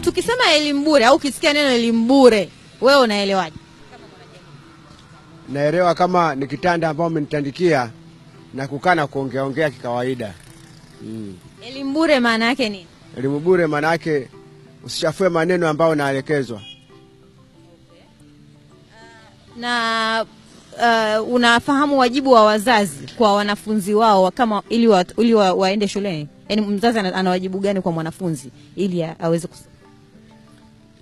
Tukisema elimu bure au ukisikia neno elimu bure, wewe unaelewaje? Naelewa kama ni kitanda ambao umenitandikia na kukaa na kuongea ongea kikawaida. Mm. Elimu bure maana yake nini? Elimu bure maana yake usichafue maneno ambayo unaelekezwa. na uh, unafahamu wajibu wa wazazi kwa wanafunzi wao kama ili, wa, ili wa, waende shuleni yaani mzazi ana, wajibu gani kwa mwanafunzi ili aweze kus...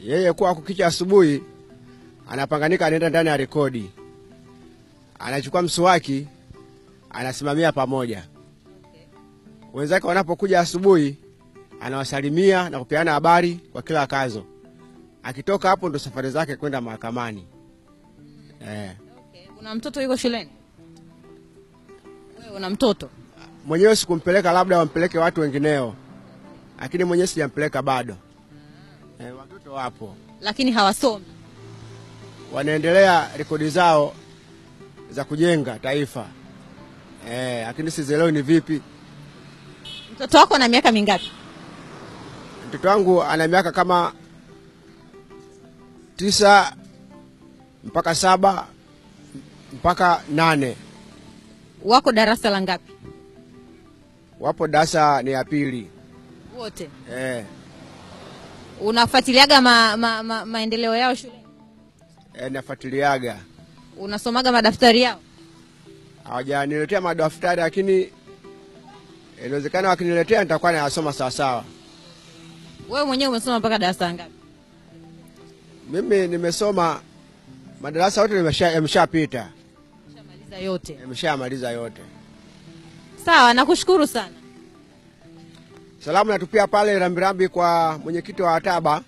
Yeye kuwa kukicha asubuhi anapanganika, anaenda ndani ya rekodi, anachukua mswaki, anasimamia pamoja. Wenzake wanapokuja asubuhi, anawasalimia na kupeana habari kwa kila kazo. Akitoka hapo ndo safari zake kwenda mahakamani. Eh, Okay. una mtoto yuko shuleni wewe una mtoto mwenyewe sikumpeleka, labda wampeleke watu wengineo, lakini mwenyewe sijampeleka bado. Eh, watoto wapo. Lakini hawasomi. Wanaendelea rekodi zao za kujenga taifa. Eh, lakini sizielewi ni vipi. mtoto wako ana miaka mingapi? Mtoto wangu ana miaka kama tisa mpaka saba mpaka nane, wako darasa la ngapi wapo darasa ni ya pili. Wote? Eh, unafuatiliaga ma, ma, ma, maendeleo yao shuleni eh, nafuatiliaga. unasomaga madaftari yao? Hawajaniletea madaftari, lakini inawezekana wakiniletea nitakuwa nayasoma sawasawa. wewe mwenyewe umesoma mpaka darasa ngapi? Mimi nimesoma madarasa yote yameshapita, yamesha yote. Nimeshamaliza yote. Sawa nakushukuru sana. Salamu natupia pale rambirambi kwa mwenyekiti wa Ataba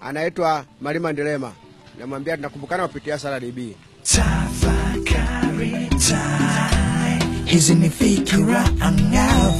anaitwa Malima Ndelema, namwambia tunakumbukana kupitia Sala DB. Tafakari time, hizi ni fikira angavu